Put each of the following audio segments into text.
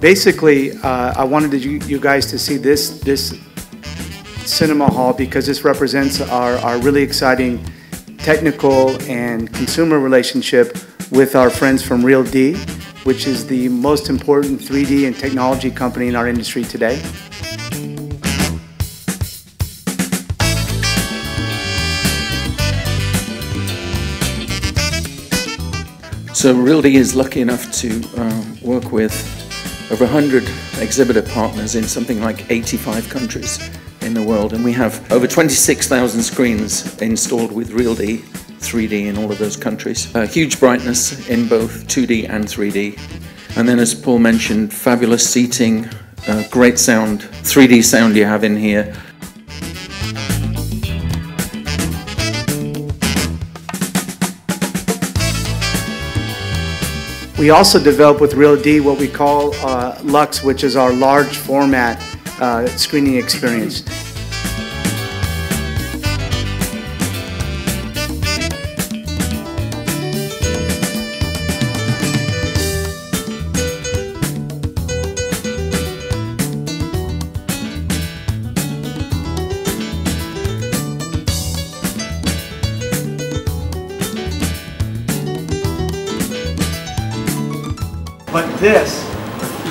Basically, uh, I wanted you, you guys to see this, this cinema hall because this represents our, our really exciting technical and consumer relationship with our friends from Real D, which is the most important 3D and technology company in our industry today. So Real D is lucky enough to uh, work with over 100 exhibitor partners in something like 85 countries in the world, and we have over 26,000 screens installed with Real D 3D in all of those countries. Uh, huge brightness in both 2D and 3D. And then as Paul mentioned, fabulous seating, uh, great sound, 3D sound you have in here, We also develop with Real D what we call uh, LUXE, which is our large format uh, screening experience. But this,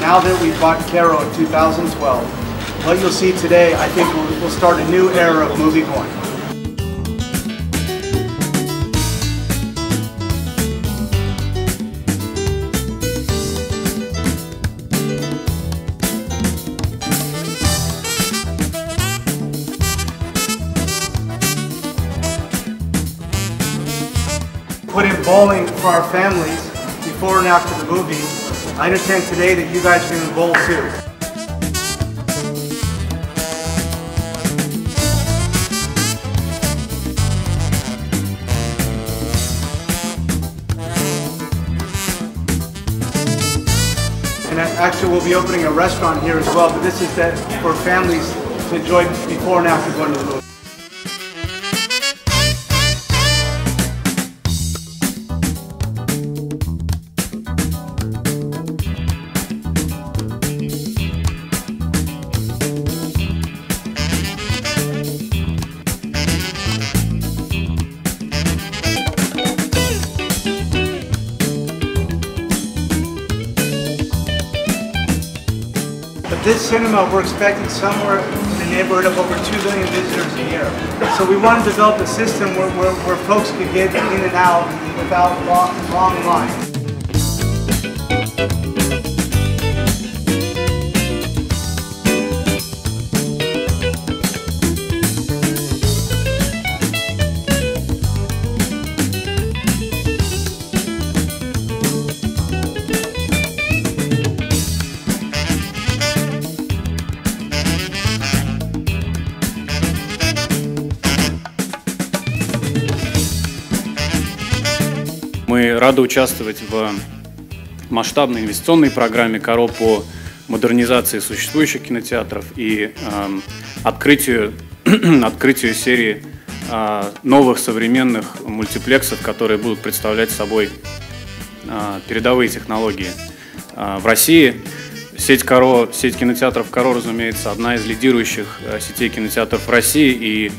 now that we bought KARO in 2012, what you'll see today, I think will, will start a new era of movie going. Put in bowling for our families before and after the movie. I understand today that you guys are going to bowl too. And actually, we'll be opening a restaurant here as well, but this is that for families to enjoy before and after going to the movie. This cinema, we're expecting somewhere in the neighborhood of over 2 million visitors a year. So we want to develop a system where, where, where folks can get in and out without long, long lines. Мы рады участвовать в масштабной инвестиционной программе КАРО по модернизации существующих кинотеатров и э, открытию, открытию серии э, новых современных мультиплексов, которые будут представлять собой э, передовые технологии. Э, в России сеть КАРО, сеть кинотеатров КАРО, разумеется, одна из лидирующих э, сетей кинотеатров в России и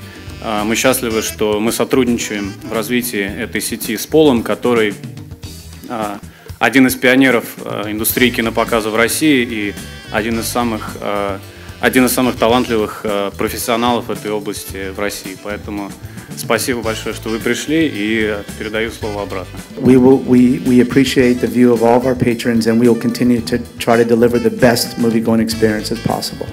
мы счастливы, что мы сотрудничаем в развитии этой сети с Полом, который а, один из пионеров а, индустрии кинопоказа в России и один из самых, один из самых талантливых профессионалов этой области в России. Поэтому спасибо большое, что вы пришли, и передаю слово обратно. We, will, we, we appreciate the view of all of our patrons and we will continue to try to deliver the best movie-going experience as possible.